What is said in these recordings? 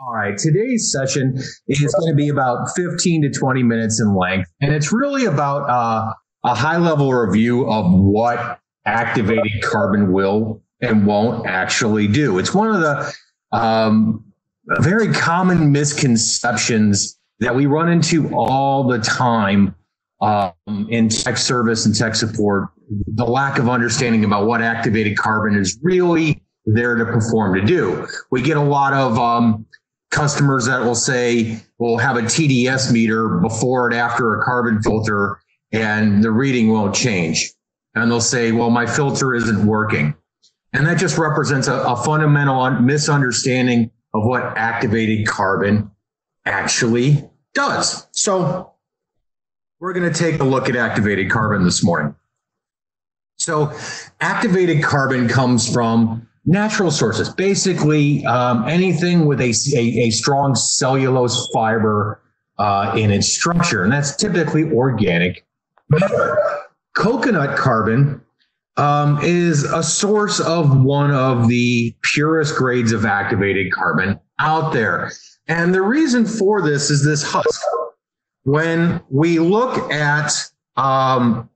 All right, today's session is going to be about 15 to 20 minutes in length, and it's really about uh, a high level review of what activated carbon will and won't actually do. It's one of the um, very common misconceptions that we run into all the time um, in tech service and tech support. The lack of understanding about what activated carbon is really there to perform to do. We get a lot of um, customers that will say, we'll have a TDS meter before and after a carbon filter, and the reading won't change. And they'll say, well, my filter isn't working. And that just represents a, a fundamental misunderstanding of what activated carbon actually does. So we're going to take a look at activated carbon this morning. So activated carbon comes from natural sources, basically um, anything with a, a, a, strong cellulose fiber uh, in its structure, and that's typically organic. Coconut carbon um, is a source of one of the purest grades of activated carbon out there. And the reason for this is this husk. When we look at um,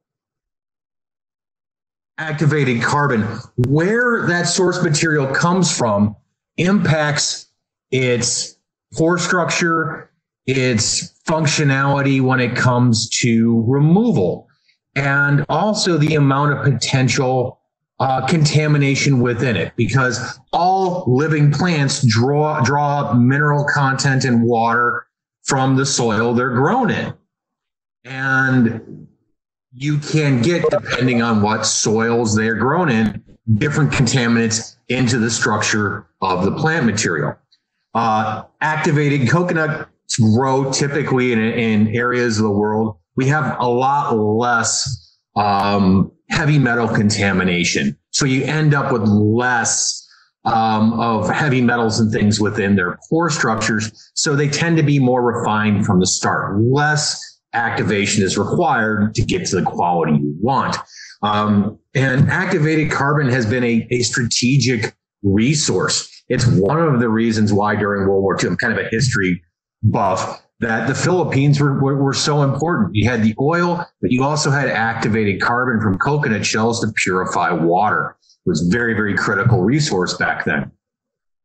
activated carbon, where that source material comes from impacts its pore structure, its functionality when it comes to removal, and also the amount of potential uh, contamination within it because all living plants draw draw mineral content and water from the soil they're grown in. And you can get, depending on what soils they're grown in, different contaminants into the structure of the plant material. Uh, activated coconuts grow typically in, in areas of the world. We have a lot less um, heavy metal contamination. So you end up with less um, of heavy metals and things within their pore structures. So they tend to be more refined from the start. Less activation is required to get to the quality you want. Um, and activated carbon has been a, a strategic resource. It's one of the reasons why during World War II, I'm kind of a history buff, that the Philippines were, were, were, so important. You had the oil, but you also had activated carbon from coconut shells to purify water. It was very, very critical resource back then,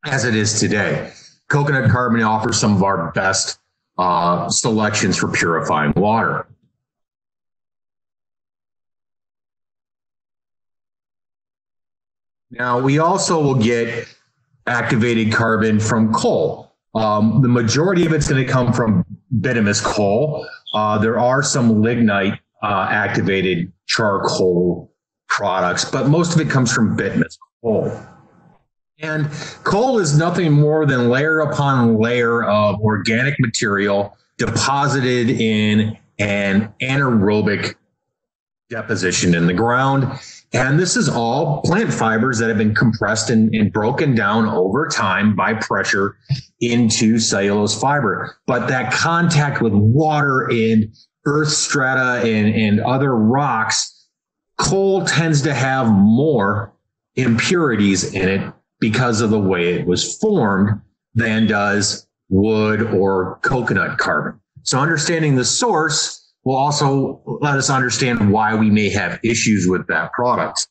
as it is today. Coconut carbon offers some of our best uh, selections for purifying water. Now, we also will get activated carbon from coal. Um, the majority of it's going to come from bituminous coal. Uh, there are some lignite uh, activated charcoal products, but most of it comes from bituminous coal. And coal is nothing more than layer upon layer of organic material deposited in an anaerobic deposition in the ground. And this is all plant fibers that have been compressed and, and, broken down over time by pressure into cellulose fiber. But that contact with water and earth strata and, and other rocks, coal tends to have more impurities in it because of the way it was formed than does wood or coconut carbon. So understanding the source will also let us understand why we may have issues with that product.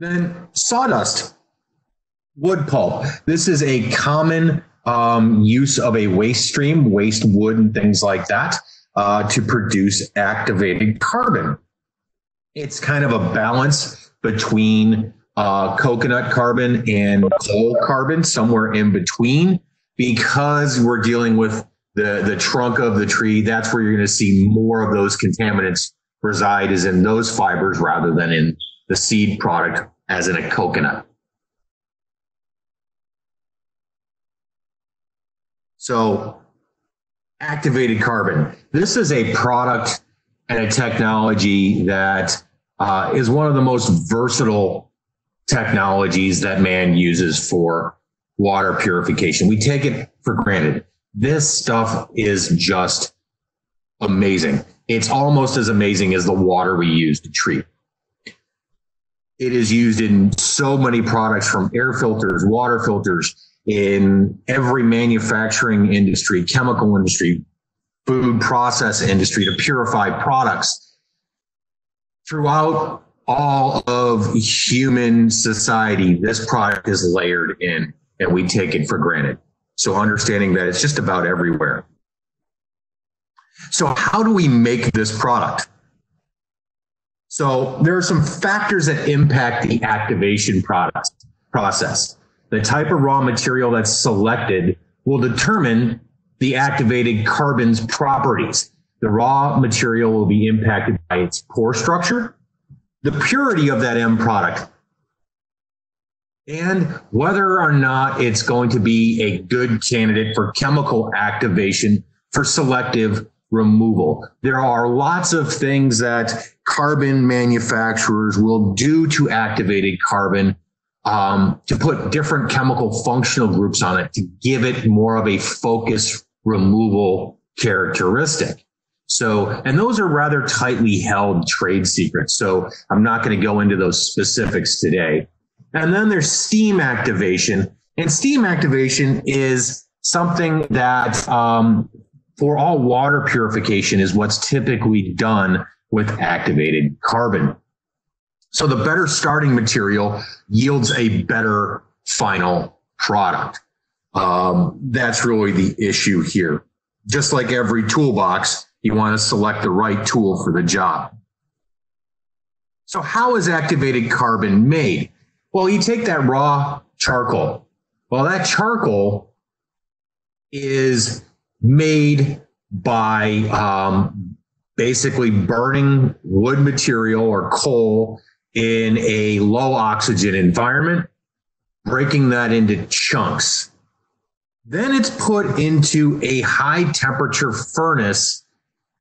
Then sawdust, wood pulp. This is a common um, use of a waste stream, waste wood and things like that uh, to produce activated carbon. It's kind of a balance between uh, coconut carbon and coal carbon, somewhere in between, because we're dealing with the, the trunk of the tree. That's where you're going to see more of those contaminants reside is in those fibers rather than in the seed product as in a coconut. So activated carbon. This is a product and a technology that uh, is one of the most versatile technologies that man uses for water purification. We take it for granted. This stuff is just amazing. It's almost as amazing as the water we use to treat. It is used in so many products from air filters, water filters, in every manufacturing industry, chemical industry, food process industry to purify products throughout all of human society. This product is layered in and we take it for granted. So understanding that it's just about everywhere. So how do we make this product? So there are some factors that impact the activation product process. The type of raw material that's selected will determine the activated carbon's properties. The raw material will be impacted by its pore structure, the purity of that end product, and whether or not it's going to be a good candidate for chemical activation for selective removal. There are lots of things that carbon manufacturers will do to activated carbon um, to put different chemical functional groups on it to give it more of a focus removal characteristic. So, and those are rather tightly held trade secrets. So I'm not going to go into those specifics today. And then there's steam activation. And steam activation is something that um, for all water purification is what's typically done with activated carbon. So the better starting material yields a better final product. Um, that's really the issue here. Just like every toolbox, you want to select the right tool for the job. So how is activated carbon made? Well, you take that raw charcoal. Well, that charcoal is made by um, basically burning wood material or coal in a low oxygen environment, breaking that into chunks. Then it's put into a high temperature furnace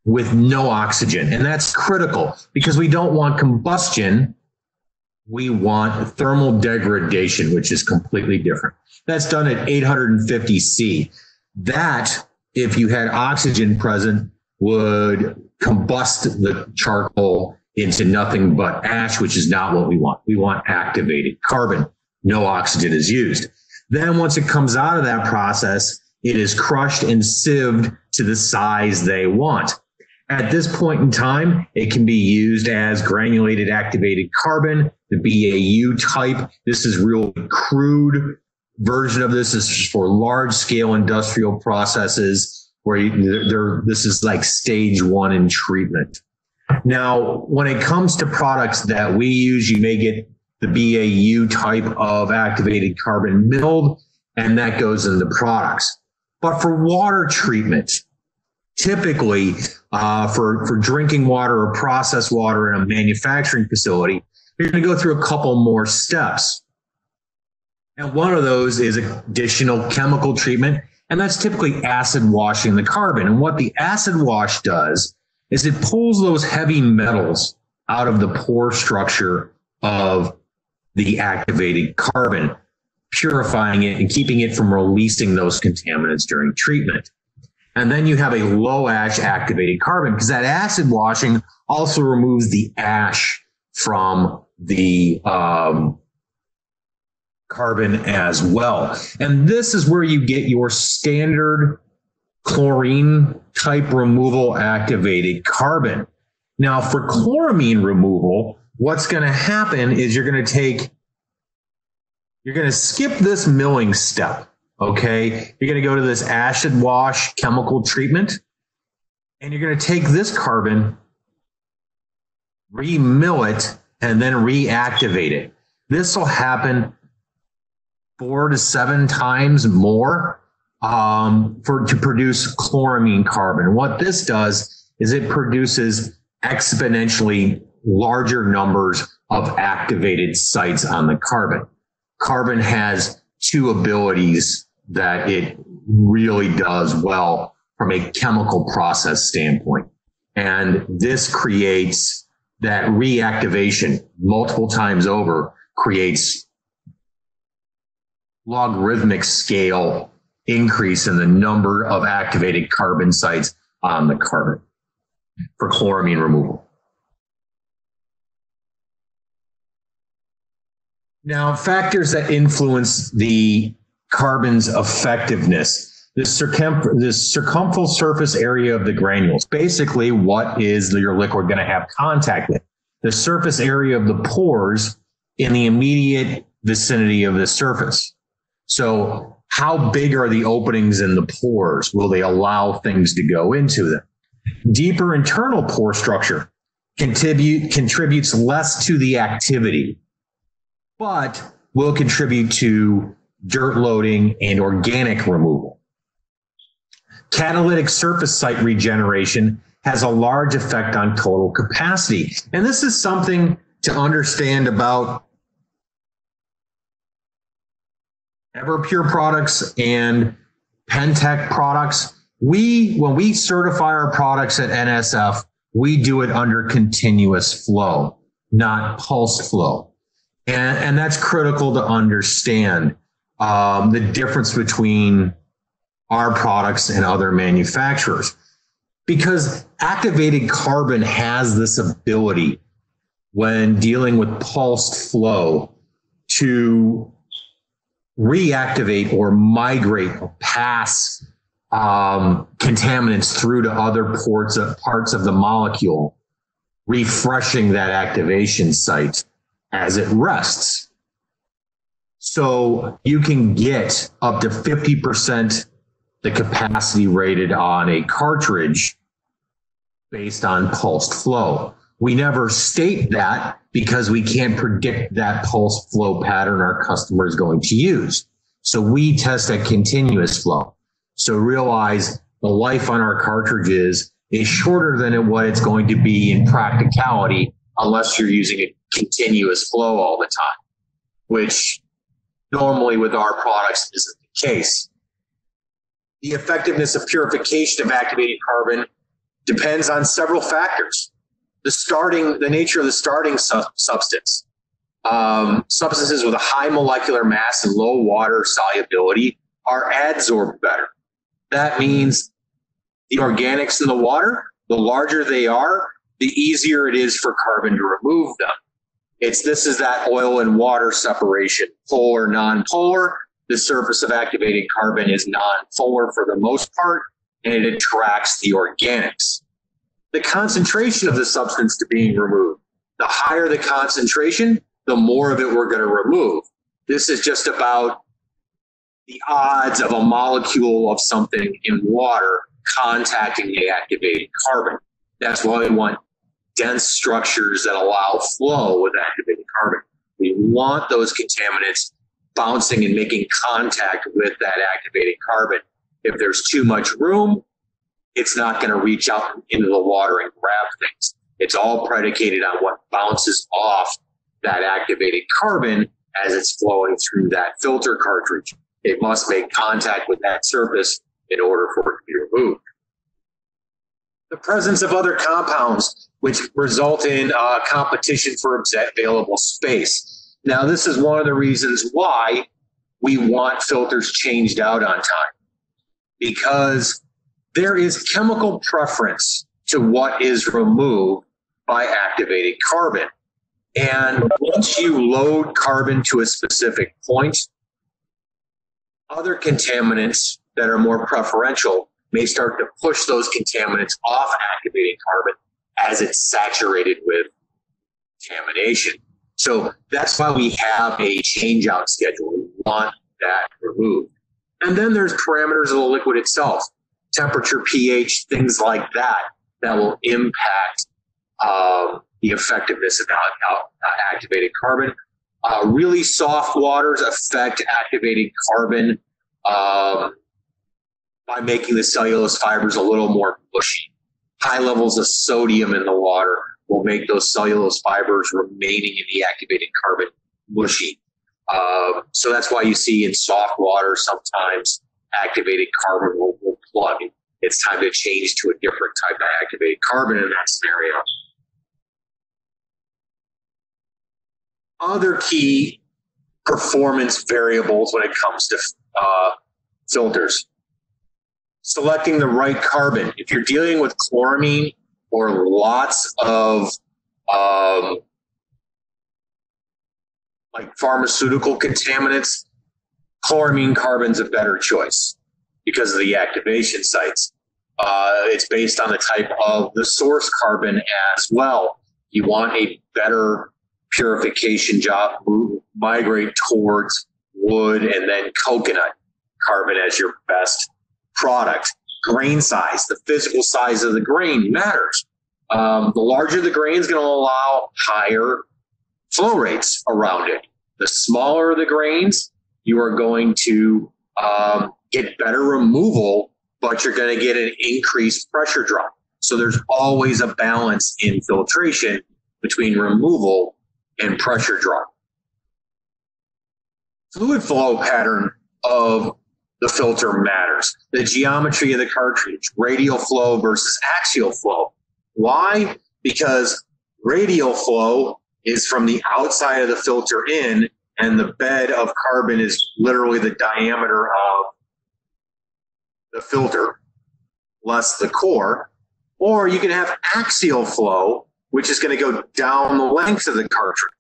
with no oxygen. And that's critical because we don't want combustion. We want thermal degradation, which is completely different. That's done at 850 C. That, if you had oxygen present, would combust the charcoal into nothing but ash, which is not what we want. We want activated carbon. No oxygen is used. Then once it comes out of that process, it is crushed and sieved to the size they want. At this point in time, it can be used as granulated activated carbon, the BAU type. This is real crude version of this. This is for large scale industrial processes where they're, this is like stage one in treatment. Now, when it comes to products that we use, you may get the BAU type of activated carbon milled, and that goes into products. But for water treatment, typically uh, for, for drinking water or processed water in a manufacturing facility, you're going to go through a couple more steps. And one of those is additional chemical treatment, and that's typically acid washing the carbon. And what the acid wash does is it pulls those heavy metals out of the pore structure of the activated carbon, purifying it and keeping it from releasing those contaminants during treatment. And then you have a low ash activated carbon because that acid washing also removes the ash from the um, carbon as well. And this is where you get your standard chlorine type removal activated carbon. Now, for chloramine removal, what's going to happen is you're going to take, you're going to skip this milling step. Okay. You're going to go to this acid wash chemical treatment, and you're going to take this carbon, remill it, and then reactivate it. This will happen four to seven times more um, for to produce chloramine carbon. What this does is it produces exponentially larger numbers of activated sites on the carbon. Carbon has two abilities that it really does well from a chemical process standpoint. And this creates that reactivation multiple times over creates logarithmic scale increase in the number of activated carbon sites on the carbon for chloramine removal. Now, factors that influence the carbon's effectiveness. The, circum- the circumferential surface area of the granules, basically, what is your liquid going to have contact with? The surface area of the pores in the immediate vicinity of the surface. So, how big are the openings in the pores? Will they allow things to go into them? Deeper internal pore structure contribute, contributes less to the activity, but will contribute to dirt loading and organic removal. Catalytic surface site regeneration has a large effect on total capacity. And this is something to understand about Everpure products and Pentek products. We, when we certify our products at NSF, we do it under continuous flow, not pulse flow. And, and that's critical to understand um, the difference between our products and other manufacturers. Because activated carbon has this ability when dealing with pulsed flow to reactivate or migrate or pass um, contaminants through to other ports of parts of the molecule, refreshing that activation site as it rests. So you can get up to 50% the capacity rated on a cartridge based on pulsed flow. We never state that because we can't predict that pulse flow pattern our customer is going to use. So we test a continuous flow. So realize the life on our cartridges is shorter than what it's going to be in practicality unless you're using a continuous flow all the time, which normally with our products isn't the case. The effectiveness of purification of activated carbon depends on several factors. The starting, the nature of the starting su- substance. Um, substances with a high molecular mass and low water solubility are adsorbed better. That means the organics in the water, the larger they are, the easier it is for carbon to remove them. It's this is that oil and water separation, polar, non-polar. The surface of activated carbon is non-polar for the most part, and it attracts the organics. The concentration of the substance to being removed. The higher the concentration, the more of it we're going to remove. This is just about the odds of a molecule of something in water contacting the activated carbon. That's why we want dense structures that allow flow with activated carbon. We want those contaminants bouncing and making contact with that activated carbon. If there's too much room, it's not going to reach out into the water and grab things. It's all predicated on what bounces off that activated carbon as it's flowing through that filter cartridge. It must make contact with that surface in order for it to be removed. The presence of other compounds, which result in uh, competition for available space. Now, this is one of the reasons why we want filters changed out on time, because there is chemical preference to what is removed by activated carbon. And once you load carbon to a specific point, other contaminants that are more preferential may start to push those contaminants off activated carbon as it's saturated with contamination. So that's why we have a change out schedule. We want that removed. And then there's parameters of the liquid itself, temperature, pH, things like that, that will impact um, the effectiveness of activated carbon. Uh, really soft waters affect activated carbon um, by making the cellulose fibers a little more mushy. High levels of sodium in the water will make those cellulose fibers remaining in the activated carbon mushy. Um, so that's why you see in soft water sometimes activated carbon will, will plug. It's time to change to a different type of activated carbon in that scenario. other key performance variables when it comes to uh, filters. Selecting the right carbon. If you're dealing with chloramine or lots of um, like pharmaceutical contaminants, chloramine carbon's a better choice because of the activation sites. Uh, it's based on the type of the source carbon as well. You want a better purification job, migrate towards wood and then coconut carbon as your best product. Grain size, the physical size of the grain matters. Um, the larger the grain is going to allow higher flow rates around it. The smaller the grains, you are going to um, get better removal, but you're going to get an increased pressure drop. So there's always a balance in filtration between removal and pressure drop. Fluid flow pattern of the filter matters. The geometry of the cartridge, radial flow versus axial flow. Why? Because radial flow is from the outside of the filter in, and the bed of carbon is literally the diameter of the filter, less the core. Or you can have axial flow, which is going to go down the length of the cartridge.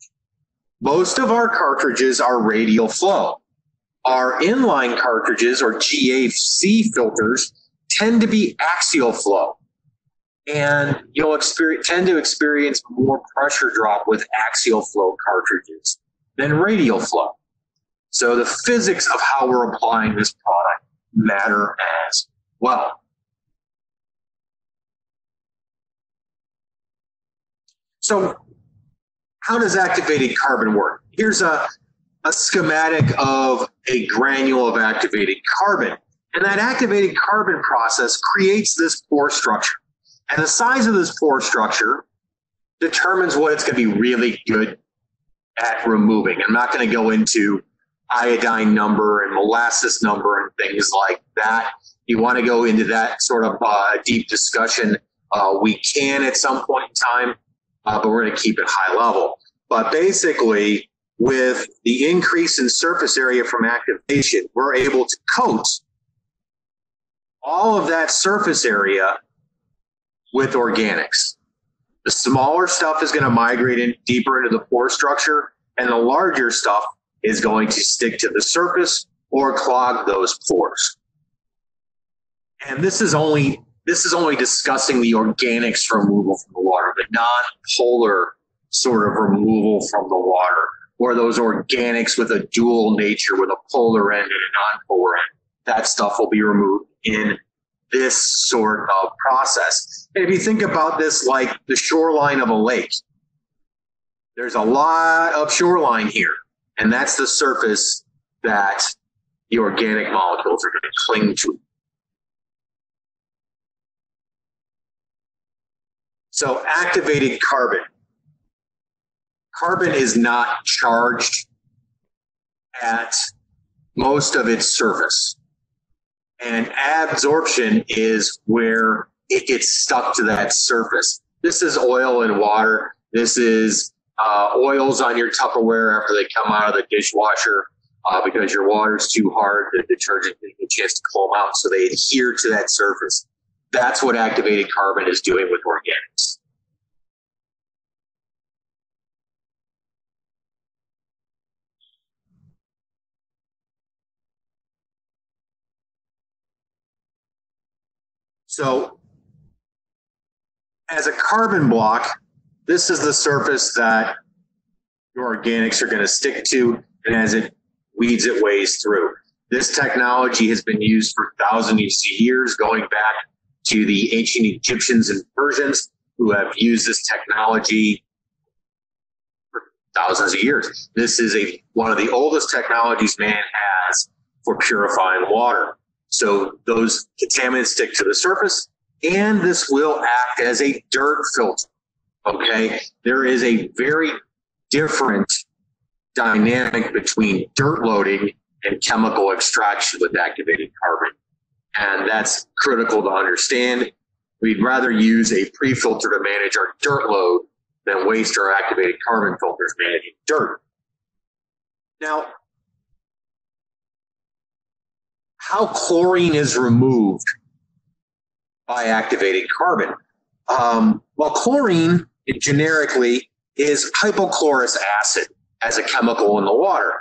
Most of our cartridges are radial flow. Our inline cartridges or GAC filters tend to be axial flow. And you'll experience, tend to experience more pressure drop with axial flow cartridges than radial flow. So the physics of how we're applying this product matter as well. So how does activated carbon work? Here's a, a schematic of a granule of activated carbon. And that activated carbon process creates this pore structure. And the size of this pore structure determines what it's going to be really good at removing. I'm not going to go into iodine number and molasses number and things like that. You want to go into that sort of uh, deep discussion. Uh, we can at some point in time, uh, but we're going to keep it high level. But basically, with the increase in surface area from activation, we're able to coat all of that surface area with organics. The smaller stuff is going to migrate in deeper into the pore structure, and the larger stuff is going to stick to the surface or clog those pores. And this is only this is only discussing the organics removal from the water, the non-polar sort of removal from the water, or those organics with a dual nature with a polar end and a non-polar end. That stuff will be removed in this sort of process. And if you think about this like the shoreline of a lake, there's a lot of shoreline here, and that's the surface that the organic molecules are going to cling to. So activated carbon. Carbon is not charged at most of its surface. And adsorption is where it gets stuck to that surface. This is oil and water. This is uh, oils on your Tupperware after they come out of the dishwasher uh, because your water's too hard. The detergent didn't get a chance to them out, so they adhere to that surface. That's what activated carbon is doing with organics. So as a carbon block, this is the surface that your organics are going to stick to and as it weeds its ways through. This technology has been used for thousands of years, going back to the ancient Egyptians and Persians who have used this technology for thousands of years. This is a one of the oldest technologies man has for purifying water. So those contaminants stick to the surface, and this will act as a dirt filter. Okay. There is a very different dynamic between dirt loading and chemical extraction with activated carbon. And that's critical to understand. We'd rather use a pre-filter to manage our dirt load than waste our activated carbon filters managing dirt. Now, how chlorine is removed by activated carbon. Um, well, chlorine generically is hypochlorous acid. as a chemical in the water.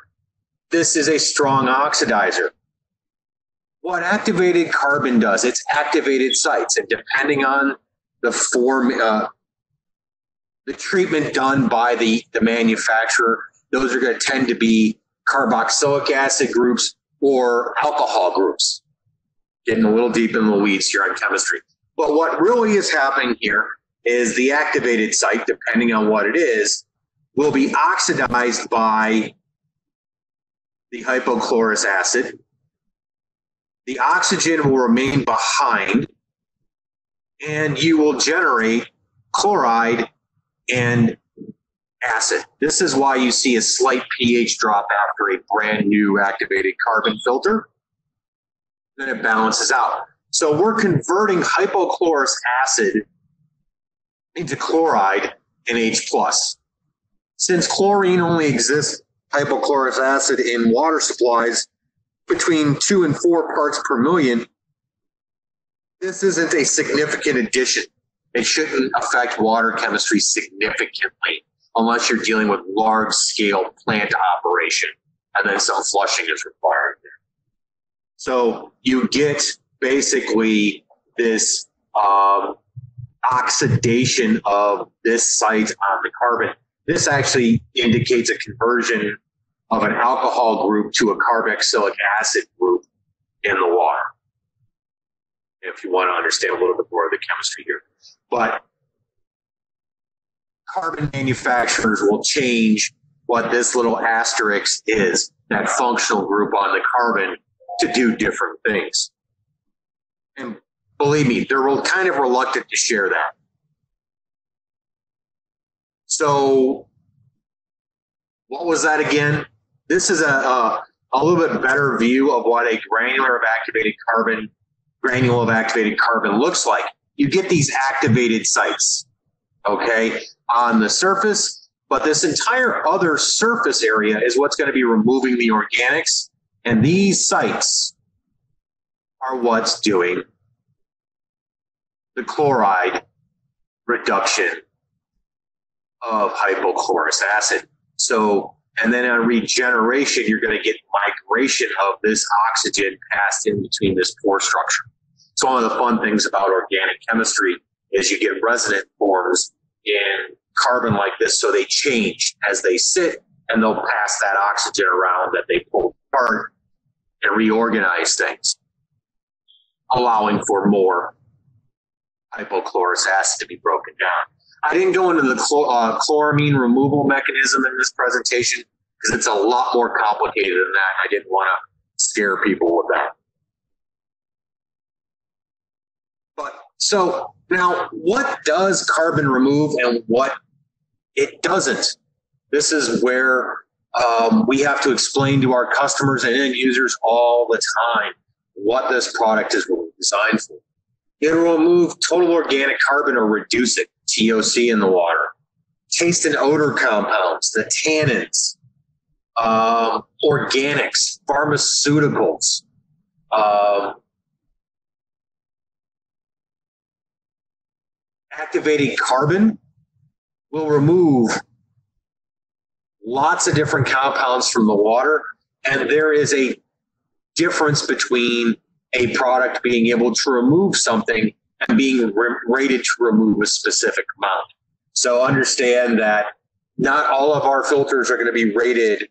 This is a strong oxidizer. What activated carbon does, it's activated sites, and depending on the form, uh, the treatment done by the, the manufacturer, those are going to tend to be carboxylic acid groups or alcohol groups. Getting a little deep in the weeds here on chemistry. But what really is happening here is the activated site, depending on what it is, will be oxidized by the hypochlorous acid. The oxygen will remain behind, and you will generate chloride and acid. This is why you see a slight pH drop after a brand new activated carbon filter. Then it balances out. So we're converting hypochlorous acid into chloride and H plus. Since chlorine only exists hypochlorous acid in water supplies between two and four parts per million, this isn't a significant addition. It shouldn't affect water chemistry significantly unless you're dealing with large scale plant operation and then some flushing is required. There. So you get basically this um, oxidation of this site on the carbon. This actually indicates a conversion of an alcohol group to a carboxylic acid group in the water. If you want to understand a little bit more of the chemistry here. But carbon manufacturers will change what this little asterisk is, that functional group on the carbon, to do different things. And believe me, they're kind of reluctant to share that. So, what was that again? This is a, a, a little bit better view of what a granular of activated carbon, granule of activated carbon looks like. You get these activated sites, okay, on the surface, but this entire other surface area is what's going to be removing the organics. And these sites are what's doing the chloride reduction of hypochlorous acid. So, and then on regeneration, you're going to get migration of this oxygen passed in between this pore structure. So one of the fun things about organic chemistry is you get resonant forms in carbon like this. So they change as they sit and they'll pass that oxygen around that they pull apart and reorganize things, allowing for more hypochlorous acid to be broken down. I didn't go into the chlor- uh, chloramine removal mechanism in this presentation because it's a lot more complicated than that. I didn't want to scare people with that. But so now, what does carbon remove and what it doesn't? This is where um, we have to explain to our customers and end users all the time what this product is designed for. It'll remove total organic carbon or reduce it, TOC in the water. Taste and odor compounds, the tannins, um, organics, pharmaceuticals, um, activating carbon will remove lots of different compounds from the water. And there is a difference between a product being able to remove something and being rated to remove a specific amount. So understand that not all of our filters are going to be rated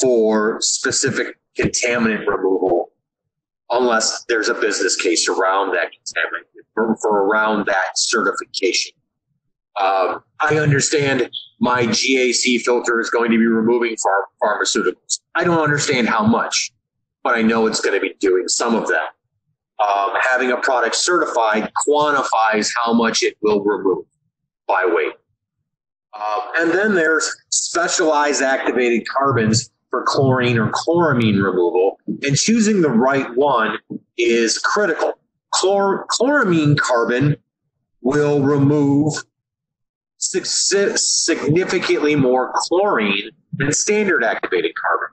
for specific contaminant removal unless there's a business case around that contaminant for, for around that certification. Um, I understand my GAC filter is going to be removing phar- pharmaceuticals. I don't understand how much, but I know it's going to be doing some of that. Um, having a product certified quantifies how much it will remove by weight. Um, and then there's specialized activated carbons for chlorine or chloramine removal, and choosing the right one is critical. Chlor- chloramine carbon will remove significantly more chlorine than standard activated carbon.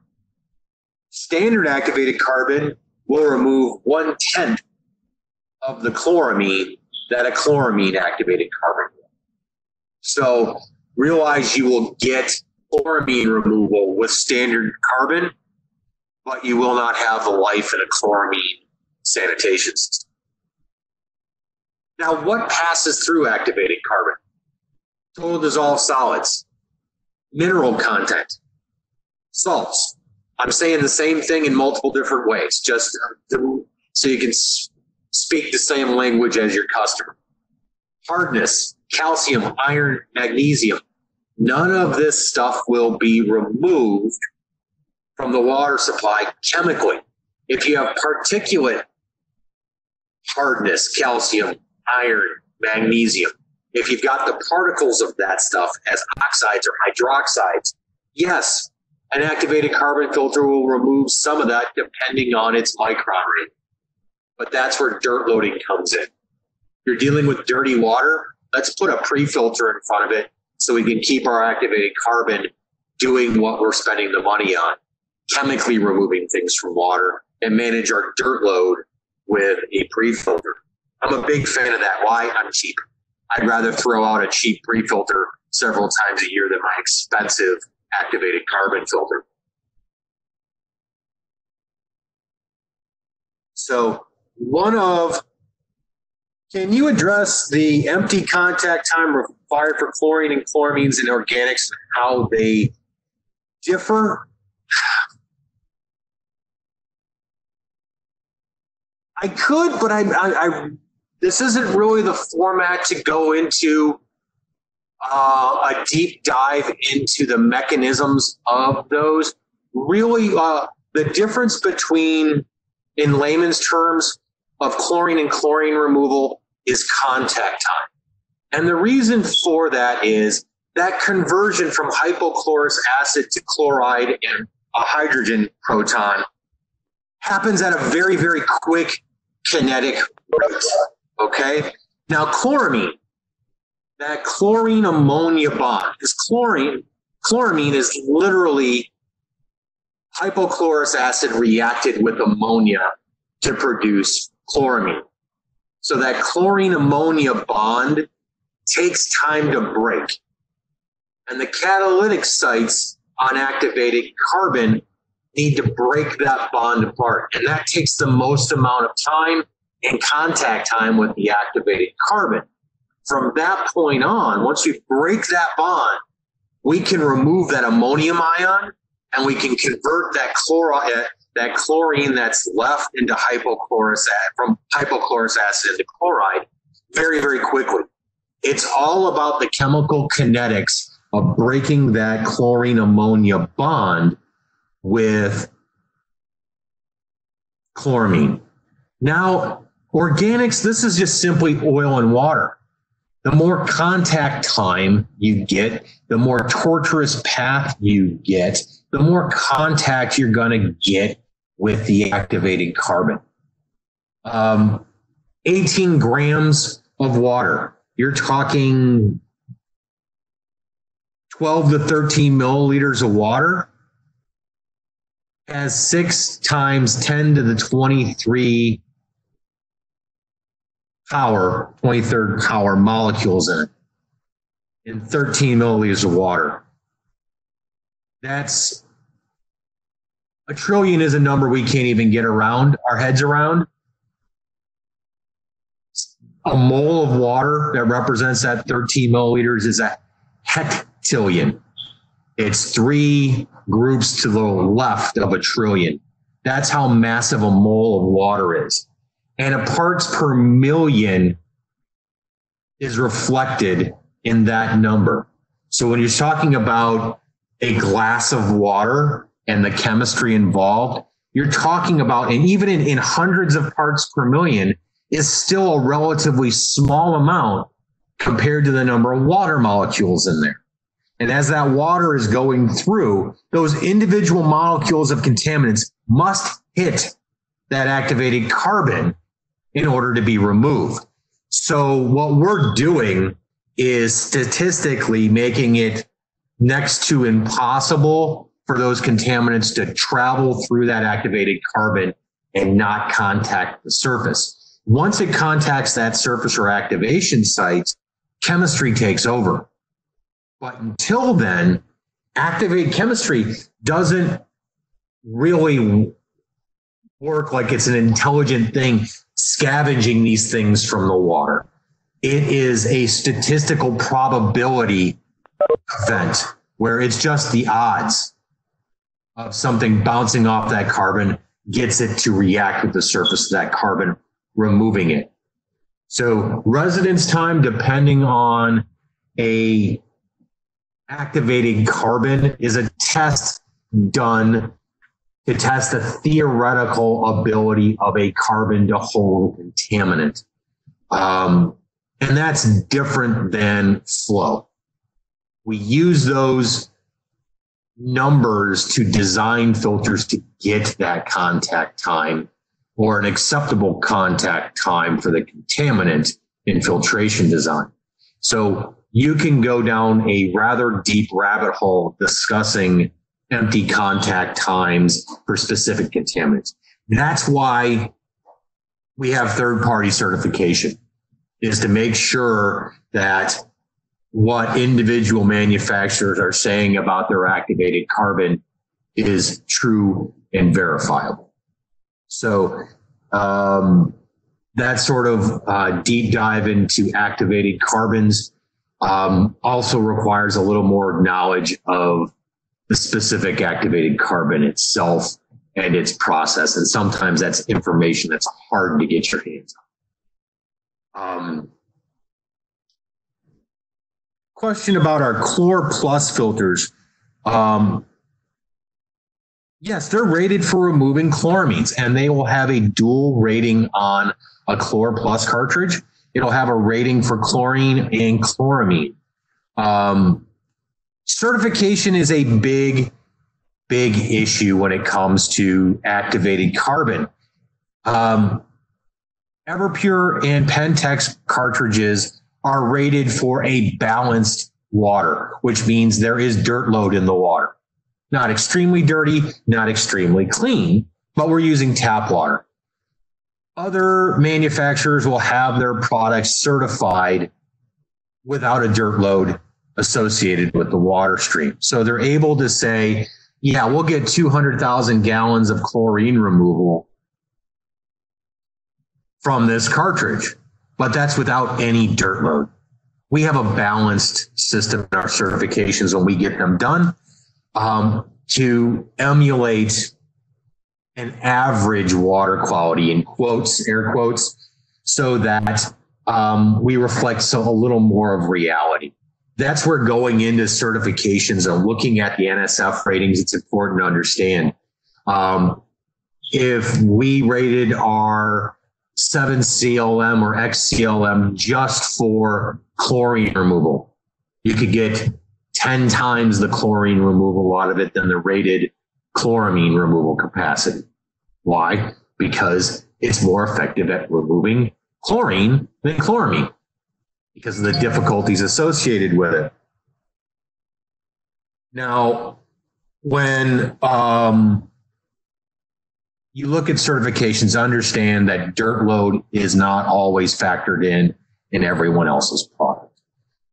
Standard activated carbon will remove one tenth of the chloramine that a chloramine activated carbon will. So realize you will get chloramine removal with standard carbon, but you will not have the life in a chloramine sanitation system. Now, what passes through activated carbon? Total dissolved solids, mineral content, salts. I'm saying the same thing in multiple different ways, just so you can speak the same language as your customer. Hardness, calcium, iron, magnesium. None of this stuff will be removed from the water supply chemically. If you have particulate hardness, calcium, iron, magnesium, if you've got the particles of that stuff as oxides or hydroxides, yes, an activated carbon filter will remove some of that depending on its micron rate. But that's where dirt loading comes in. You're dealing with dirty water, let's put a pre-filter in front of it so we can keep our activated carbon doing what we're spending the money on, chemically removing things from water and manage our dirt load with a pre-filter. I'm a big fan of that. Why? I'm cheap. I'd rather throw out a cheap pre-filter several times a year than my expensive activated carbon filter. So one of, can you address the empty contact time required for chlorine and chloramines in organics and how they differ? I could, but I, I, I this isn't really the format to go into uh, a deep dive into the mechanisms of those. Really, uh, the difference between, in layman's terms, of chlorine and chlorine removal is contact time. And the reason for that is that conversion from hypochlorous acid to chloride and a hydrogen proton happens at a very, very quick kinetic rate. Okay. Now, chloramine, that chlorine ammonia bond is chlorine, chloramine is literally hypochlorous acid reacted with ammonia to produce chloramine. So that chlorine ammonia bond takes time to break. And the catalytic sites on activated carbon need to break that bond apart. And that takes the most amount of time and contact time with the activated carbon. From that point on, once we break that bond, we can remove that ammonium ion and we can convert that chloride, uh, that chlorine that's left into hypochlorous from hypochlorous acid into chloride very, very quickly. It's all about the chemical kinetics of breaking that chlorine ammonia bond with chloramine. Now, Organics, this is just simply oil and water. The more contact time you get, the more torturous path you get, the more contact you're going to get with the activated carbon. Um, 18 grams of water. You're talking 12 to 13 milliliters of water has six times 10 to the 23 power, 23rd power molecules in it, in 13 milliliters of water. That's a trillion is a number we can't even get around our heads around. A mole of water that represents that 13 milliliters is a hectillion. It's three groups to the left of a trillion. That's how massive a mole of water is and a parts per million is reflected in that number. So when you're talking about a glass of water and the chemistry involved, you're talking about, and even in, in hundreds of parts per million is still a relatively small amount compared to the number of water molecules in there. And as that water is going through, those individual molecules of contaminants must hit that activated carbon in order to be removed. So what we're doing is statistically making it next to impossible for those contaminants to travel through that activated carbon and not contact the surface. Once it contacts that surface or activation site, chemistry takes over. But until then, activated chemistry doesn't really work like it's an intelligent thing scavenging these things from the water. It is a statistical probability event where it's just the odds of something bouncing off that carbon gets it to react with the surface of that carbon, removing it. So residence time, depending on a activated carbon, is a test done to test the theoretical ability of a carbon to hold contaminant. Um, and that's different than flow. We use those numbers to design filters to get that contact time or an acceptable contact time for the contaminant in filtration design. So you can go down a rather deep rabbit hole discussing empty contact times for specific contaminants. That's why we have third party certification is to make sure that what individual manufacturers are saying about their activated carbon is true and verifiable. So um, that sort of uh, deep dive into activated carbons um, also requires a little more knowledge of the specific activated carbon itself and its process. And sometimes that's information that's hard to get your hands on. Um, question about our Chlor Plus filters. Um, yes, they're rated for removing chloramines, and they will have a dual rating on a Chlor Plus cartridge. It'll have a rating for chlorine and chloramine. Um, certification is a big, big issue when it comes to activated carbon. Um, Everpure and Pentek cartridges are rated for a balanced water, which means there is dirt load in the water. Not extremely dirty, not extremely clean, but we're using tap water. Other manufacturers will have their products certified without a dirt load associated with the water stream. So they're able to say, yeah, we'll get 200,000 gallons of chlorine removal from this cartridge, but that's without any dirt load. We have a balanced system in our certifications when we get them done um, to emulate an average water quality in quotes, air quotes, so that um, we reflect so a little more of reality that's where going into certifications and looking at the NSF ratings, it's important to understand. Um, if we rated our 7CLM or XCLM just for chlorine removal, you could get 10 times the chlorine removal out of it than the rated chloramine removal capacity. Why? Because it's more effective at removing chlorine than chloramine because of the difficulties associated with it. Now, when um, you look at certifications, understand that dirt load is not always factored in in everyone else's.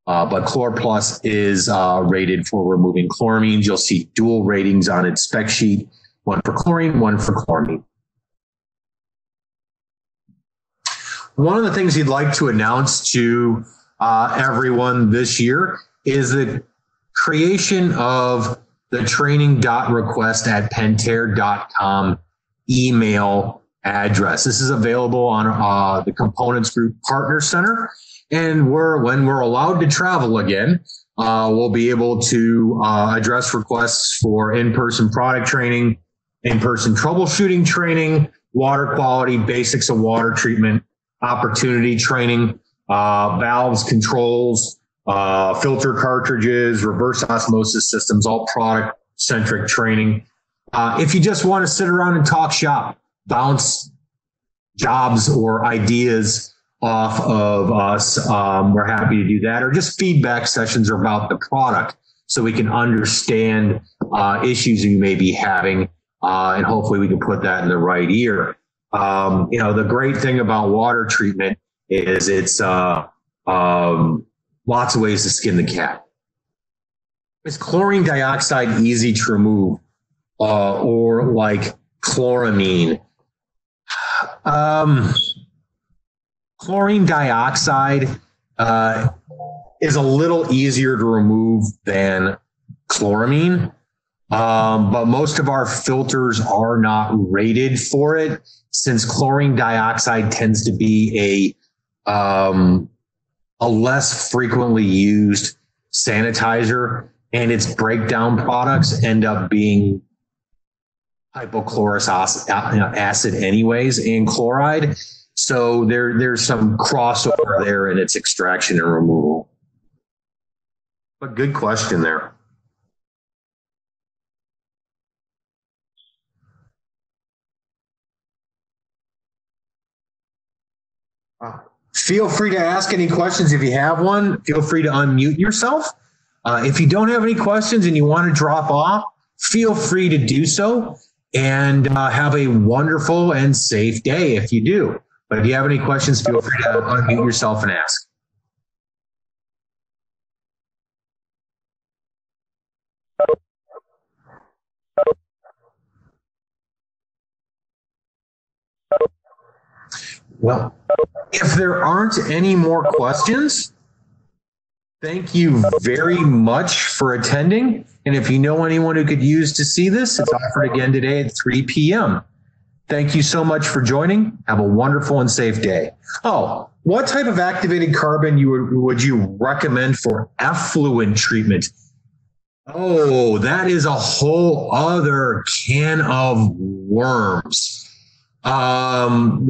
Uh, but Chlor Plus is uh, rated for removing chloramines. You'll see dual ratings on its spec sheet, one for chlorine, one for chloramine. One of the things you'd like to announce to uh, everyone this year is the creation of the training dot request at pentair.com email address. This is available on uh, the Components Group Partner Center. And we're, when we're allowed to travel again, uh, we'll be able to uh, address requests for in-person product training, in-person troubleshooting training, water quality, basics of water treatment, opportunity training, uh, valves, controls, uh, filter cartridges, reverse osmosis systems, all product centric training. Uh, if you just want to sit around and talk shop, bounce jobs or ideas off of us, um, we're happy to do that, or just feedback sessions about the product so we can understand uh, issues you may be having, uh, and hopefully we can put that in the right ear. Um, you know, the great thing about water treatment is it's uh, um, lots of ways to skin the cat. is chlorine dioxide easy to remove uh, or like chloramine? Um, chlorine dioxide uh, is a little easier to remove than chloramine. Um, but most of our filters are not rated for it since chlorine dioxide tends to be a um, a less frequently used sanitizer and its breakdown products end up being hypochlorous acid anyways and chloride so there there's some crossover there in its extraction and removal but good question there Feel free to ask any questions if you have one. Feel free to unmute yourself. Uh, if you don't have any questions and you want to drop off, feel free to do so and uh, have a wonderful and safe day if you do. But if you have any questions, feel free to unmute yourself and ask. Well, if there aren't any more questions, thank you very much for attending. And if you know anyone who could use to see this, it's offered again today at 3 p.m. Thank you so much for joining. Have a wonderful and safe day. Oh, what type of activated carbon you would, would you recommend for effluent treatment? Oh, that is a whole other can of worms. Um,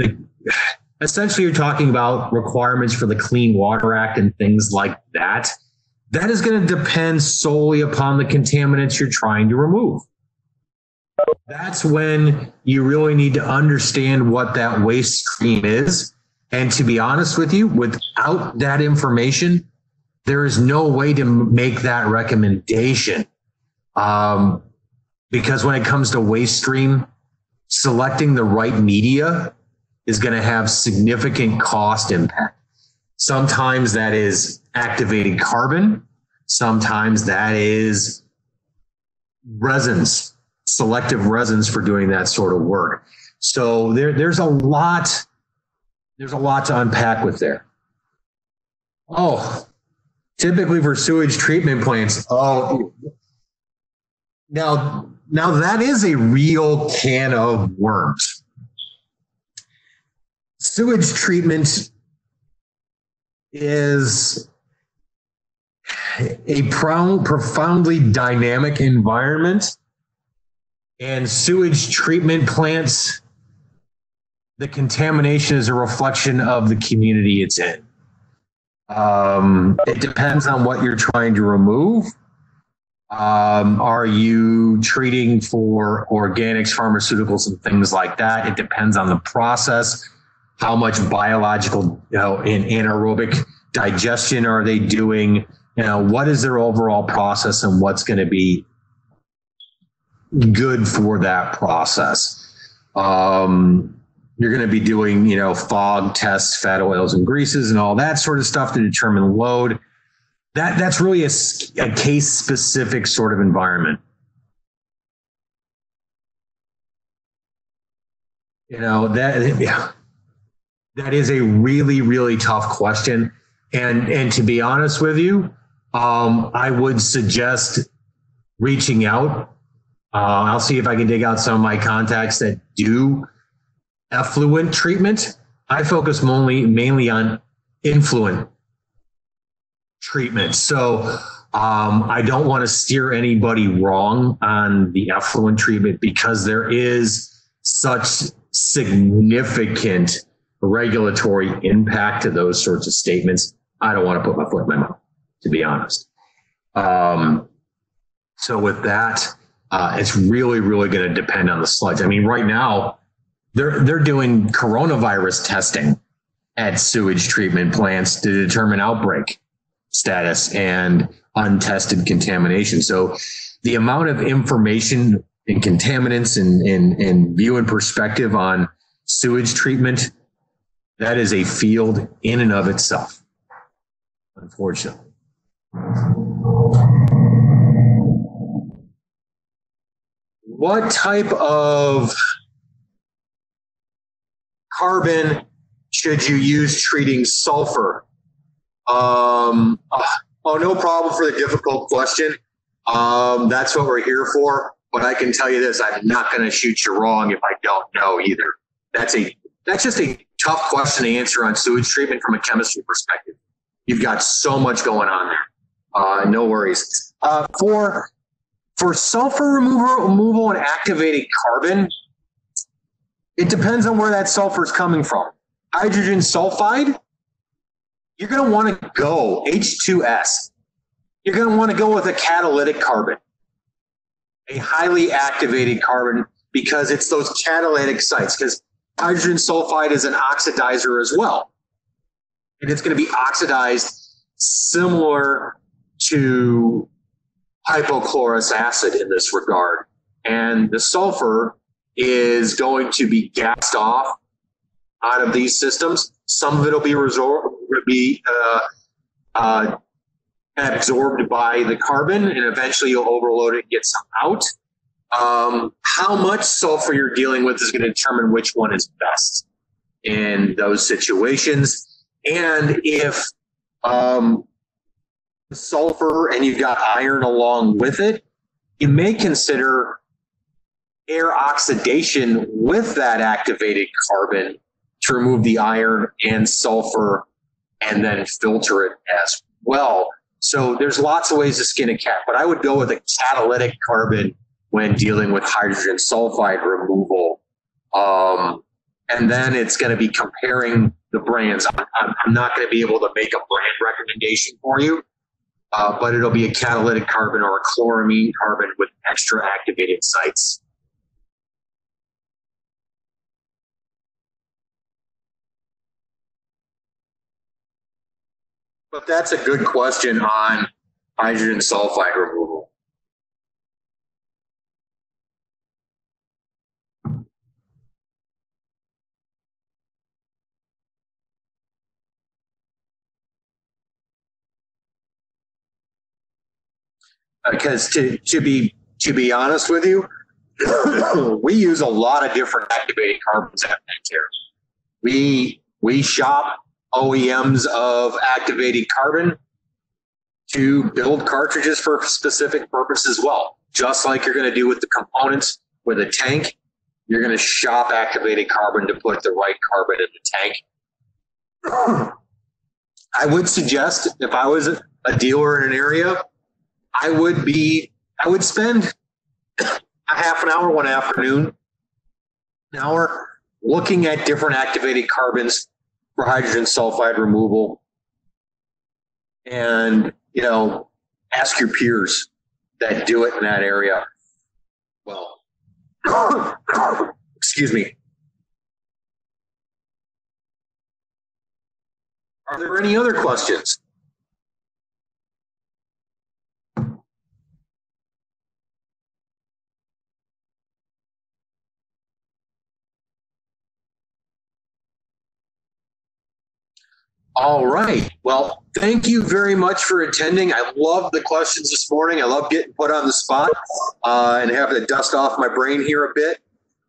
essentially you're talking about requirements for the Clean Water Act and things like that. That is going to depend solely upon the contaminants you're trying to remove. That's when you really need to understand what that waste stream is. And to be honest with you, without that information, there is no way to make that recommendation. Um, because when it comes to waste stream, selecting the right media is going to have significant cost impact. Sometimes that is activated carbon. Sometimes that is resins, selective resins for doing that sort of work. So there, there's a lot, there's a lot to unpack with there. Oh, typically for sewage treatment plants. Oh, now, now that is a real can of worms sewage treatment is a profoundly dynamic environment and sewage treatment plants the contamination is a reflection of the community it's in. Um, it depends on what you're trying to remove. Um, are you treating for organics pharmaceuticals and things like that? It depends on the process how much biological, you know, in anaerobic digestion are they doing? You know, what is their overall process and what's going to be good for that process? Um, you're going to be doing, you know, fog tests, fat oils and greases and all that sort of stuff to determine load. That that's really a, a case specific sort of environment. You know that yeah that is a really, really tough question. And and to be honest with you, um, I would suggest reaching out. Uh, I'll see if I can dig out some of my contacts that do effluent treatment. I focus mainly mainly on influent treatment. So um, I don't want to steer anybody wrong on the effluent treatment because there is such significant regulatory impact to those sorts of statements, I don't want to put my foot in my mouth, to be honest. Um, so with that, uh, it's really, really going to depend on the sludge. I mean, right now, they're they're doing coronavirus testing at sewage treatment plants to determine outbreak status and untested contamination. So the amount of information and contaminants and, and, and view and perspective on sewage treatment that is a field in and of itself, unfortunately. What type of carbon should you use treating sulfur? Um, oh, no problem for the difficult question. Um, that's what we're here for. But I can tell you this: I'm not going to shoot you wrong if I don't know either. That's a that's just a tough question to answer on sewage treatment from a chemistry perspective. You've got so much going on there. Uh, no worries. Uh, for for sulfur removal, removal and activated carbon, it depends on where that sulfur is coming from. Hydrogen sulfide, you're going to want to go H2S. You're going to want to go with a catalytic carbon, a highly activated carbon, because it's those catalytic sites. Because hydrogen sulfide is an oxidizer as well. And it's going to be oxidized similar to hypochlorous acid in this regard. And the sulfur is going to be gassed off out of these systems. Some of it will be, resor- be uh, uh, absorbed by the carbon, and eventually you'll overload it and get some out. Um, how much sulfur you're dealing with is going to determine which one is best in those situations. And if um, sulfur and you've got iron along with it, you may consider air oxidation with that activated carbon to remove the iron and sulfur and then filter it as well. So there's lots of ways to skin a cat, but I would go with a catalytic carbon when dealing with hydrogen sulfide removal. Um, and then it's going to be comparing the brands. I'm, I'm not going to be able to make a brand recommendation for you uh, but it'll be a catalytic carbon or a chloramine carbon with extra activated sites. But that's a good question on hydrogen sulfide removal. Because to, to be to be honest with you, we use a lot of different activated carbons at Pentair. We we shop OEMs of activated carbon to build cartridges for specific purpose as well. Just like you're going to do with the components with a tank, you're going to shop activated carbon to put the right carbon in the tank. I would suggest if I was a dealer in an area, I would be, I would spend a half an hour one afternoon, an hour looking at different activated carbons for hydrogen sulfide removal. And, you know, ask your peers that do it in that area. Well, excuse me. Are there any other questions? All right. Well, thank you very much for attending. I love the questions this morning. I love getting put on the spot uh, and having to dust off my brain here a bit.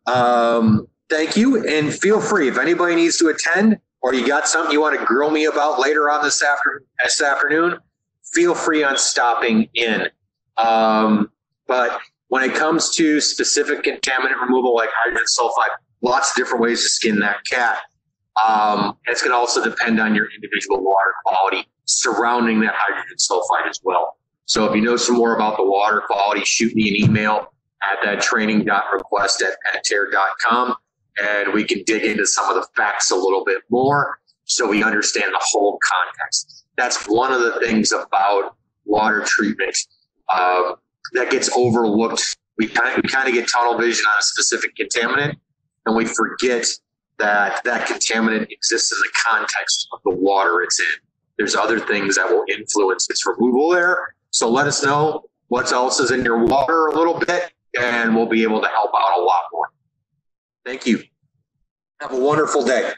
Um, thank you. And feel free if anybody needs to attend or you got something you want to grill me about later on this, after, this afternoon, feel free on stopping in. Um, but when it comes to specific contaminant removal like hydrogen sulfide, lots of different ways to skin that cat. Um, it's going to also depend on your individual water quality surrounding that hydrogen sulfide as well. So if you know some more about the water quality, shoot me an email at that training.request at pentair.com and we can dig into some of the facts a little bit more so we understand the whole context. That's one of the things about water treatment uh, that gets overlooked. We kind, of, we kind of get tunnel vision on a specific contaminant and we forget that that contaminant exists in the context of the water it's in. There's other things that will influence its removal there. So let us know what else is in your water a little bit, and we'll be able to help out a lot more. Thank you. Have a wonderful day.